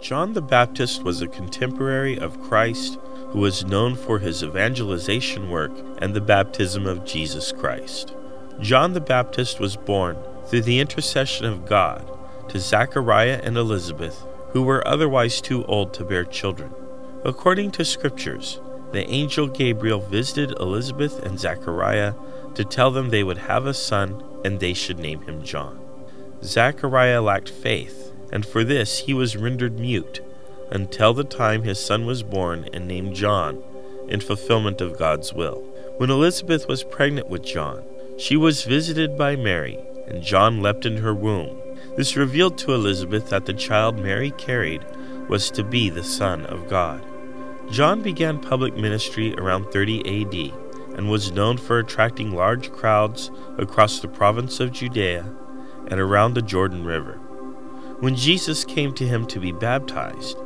John the Baptist was a contemporary of Christ who was known for his evangelization work and the baptism of Jesus Christ. John the Baptist was born through the intercession of God to Zachariah and Elizabeth, who were otherwise too old to bear children. According to scriptures, the angel Gabriel visited Elizabeth and Zachariah to tell them they would have a son and they should name him John. Zachariah lacked faith, and for this he was rendered mute until the time his son was born and named John, in fulfillment of God's will. When Elizabeth was pregnant with John, she was visited by Mary, and John leapt in her womb. This revealed to Elizabeth that the child Mary carried was to be the Son of God. John began public ministry around 30 AD and was known for attracting large crowds across the province of Judea and around the Jordan River. When Jesus came to him to be baptized,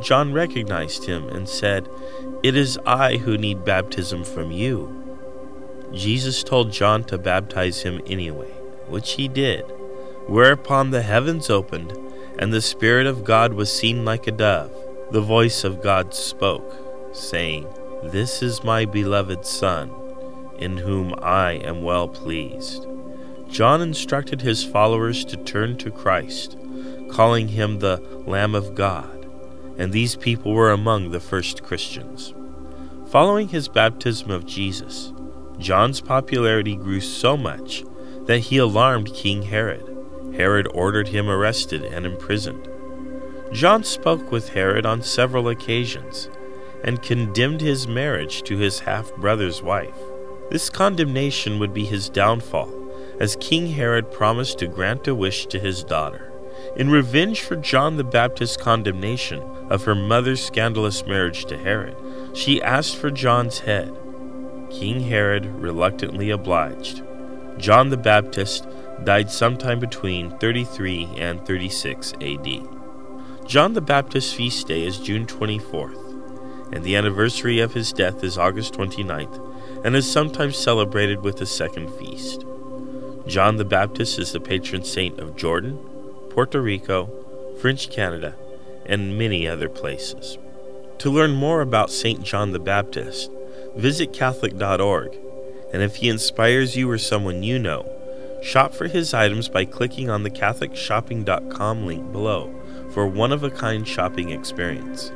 John recognized him and said, It is I who need baptism from you. Jesus told John to baptize him anyway, which he did, whereupon the heavens opened, and the Spirit of God was seen like a dove. The voice of God spoke, saying, This is my beloved Son, in whom I am well pleased. John instructed his followers to turn to Christ, calling him the Lamb of God and these people were among the first Christians. Following his baptism of Jesus, John's popularity grew so much that he alarmed King Herod. Herod ordered him arrested and imprisoned. John spoke with Herod on several occasions and condemned his marriage to his half brother's wife. This condemnation would be his downfall, as King Herod promised to grant a wish to his daughter. In revenge for John the Baptist's condemnation of her mother's scandalous marriage to Herod, she asked for John's head. King Herod reluctantly obliged. John the Baptist died sometime between 33 and 36 AD. John the Baptist's feast day is June 24th, and the anniversary of his death is August 29th, and is sometimes celebrated with a second feast. John the Baptist is the patron saint of Jordan, Puerto Rico, French Canada, and many other places. To learn more about St. John the Baptist, visit Catholic.org, and if he inspires you or someone you know, shop for his items by clicking on the CatholicShopping.com link below for one of a kind shopping experience.